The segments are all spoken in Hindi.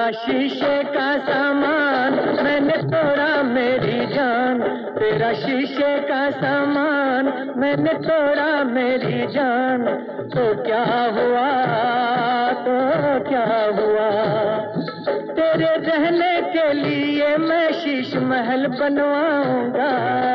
तेरा शीशे का सामान, मैंने तोड़ा मेरी जान। तेरा शीशे का सामान, मैंने तोड़ा मेरी जान। तो क्या हुआ? तो क्या हुआ? तेरे रहने के लिए मैं शीश महल बनवाऊँगा।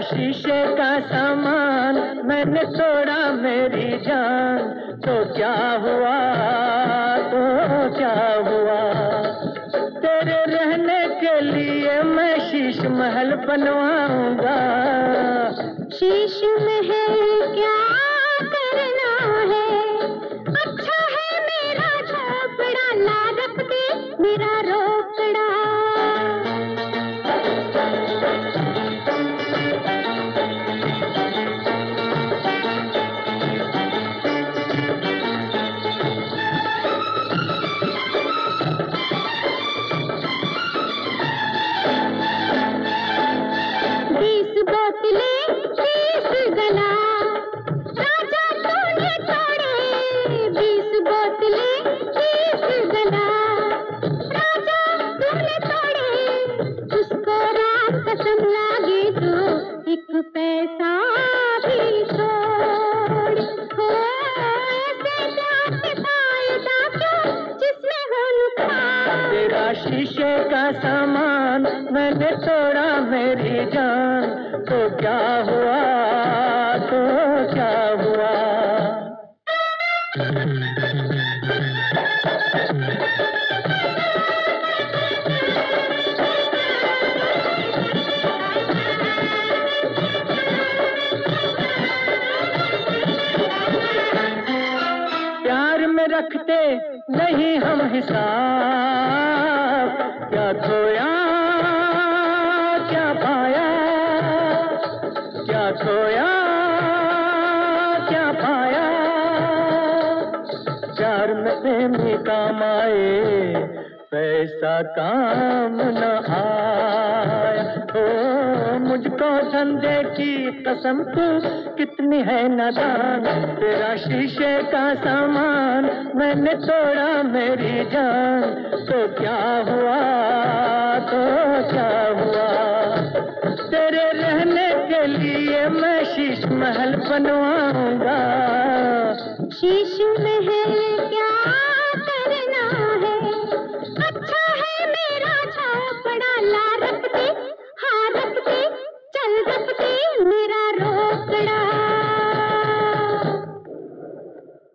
शीशे का सामान मैंने तोड़ा मेरी जान। तो क्या हुआ? तो क्या हुआ? तेरे रहने के लिए मैं शीश महल बनवाऊँगा। शीश महल क्या झोपड़ा ला दे मेरा शीशे का सामान मैंने तोड़ा, मेरी जान। तो क्या हुआ? तो क्या हुआ? प्यार में रखते नहीं हम हिसाब। क्या खोया, क्या पाया? क्या खोया, क्या पाया? प्यार में काम आए, पैसा काम न आया। ओ, मुझको धंधे की कसम तू कितनी है नादान तेरा शीशे का सामान मैंने तोड़ा मेरी जान। तो क्या हुआ? महल बनवाऊँगा शीश में